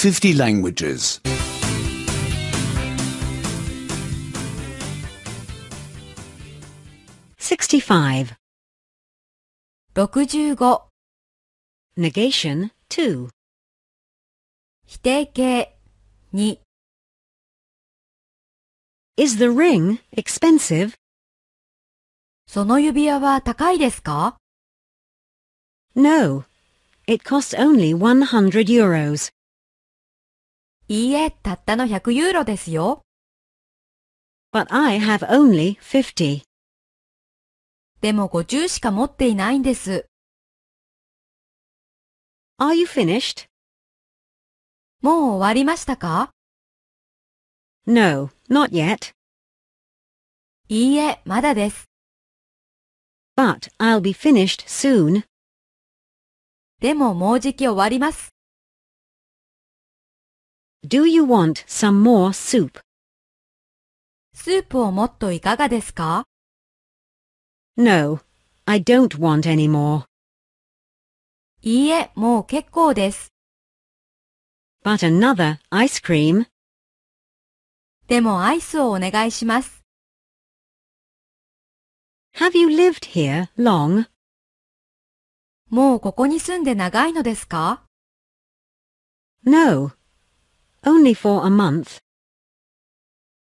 50 languages. 65. 65、 Negation 2. 否定形2、 Is the ring expensive? その指輪は高いですか No. It costs only 100 euros. いいえ、たったの100ユーロですよ。But I have only 50. でも50しか持っていないんです。Are you finished? もう終わりましたか No, not yet. いいえ、まだです。But I'll be finished soon. でももうじき終わります。Do you want some more soup? スープをもっといかがですか No, I don't want any more. いいえ、もう結構です。But another ice cream? でもアイスをお願いします。Have you lived here long? もうここに住んで長いのですか No. Only for a month.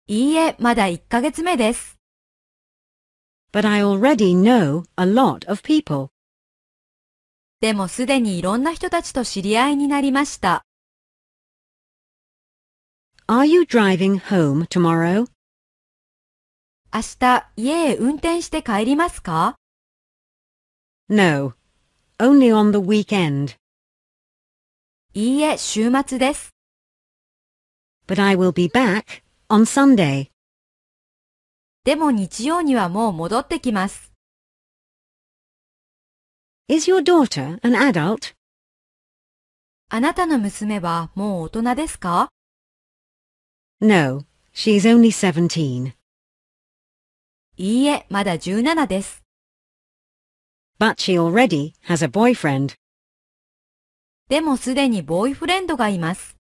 いいえ、まだ1ヶ月目です。But I already know a lot of people. でもすでにいろんな人たちと知り合いになりました。Are you driving home tomorrow? 明日、家へ運転して帰りますか No. Only on the weekend. いいえ、週末です。But I will be back on Sunday. でも日曜にはもう戻ってきます。Is your daughter an adult? あなたの娘はもう大人ですか No. She's only 17. いいえ、まだ17です。But she already has a boyfriend. でもすでにボーイフレンドがいます。